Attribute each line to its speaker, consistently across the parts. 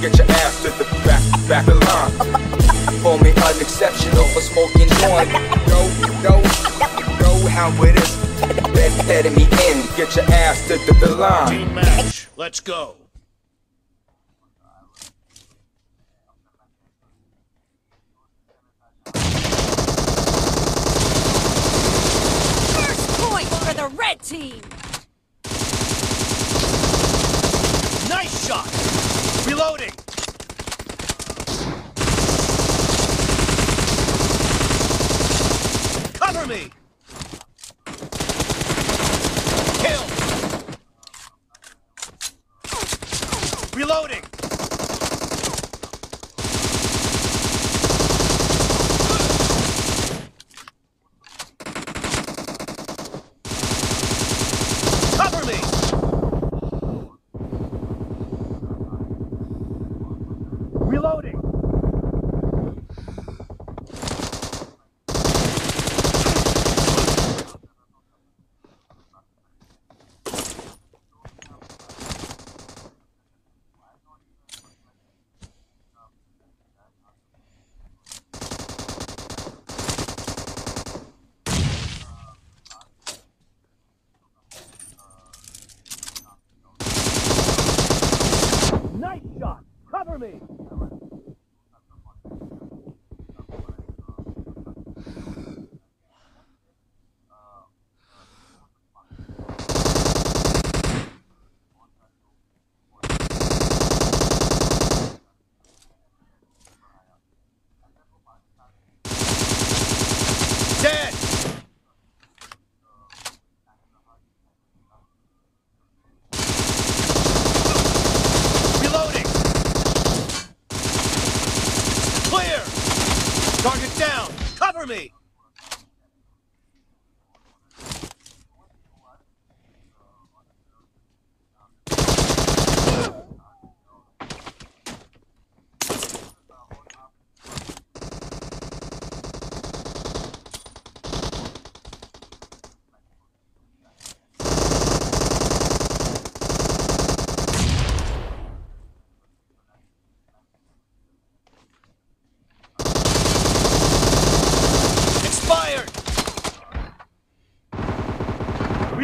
Speaker 1: Get your ass to the back, back of line. Call me unexceptional for smoking joint. Know, know, know how it is. Bed heading me in. Get your ass to the, the line.
Speaker 2: Team match. Let's go.
Speaker 3: First point for the red team.
Speaker 2: Nice shot. Reloading. Cover me. Kill. Reloading. Cover me. Reloading. Nice shot. Cover me.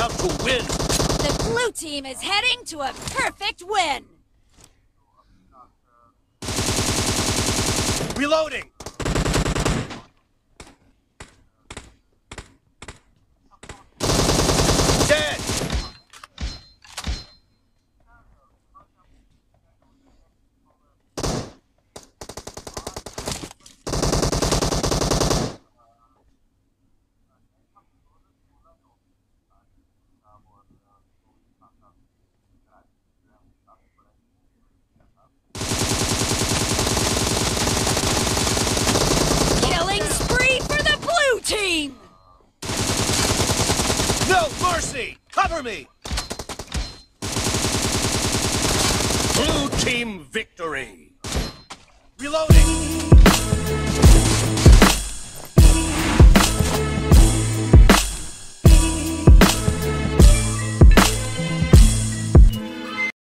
Speaker 2: about to win!
Speaker 3: The blue team is heading to a perfect win.
Speaker 2: Reloading! Dead!
Speaker 3: Killing spree for the blue team.
Speaker 2: No mercy! Me! Blue team victory! Reloading!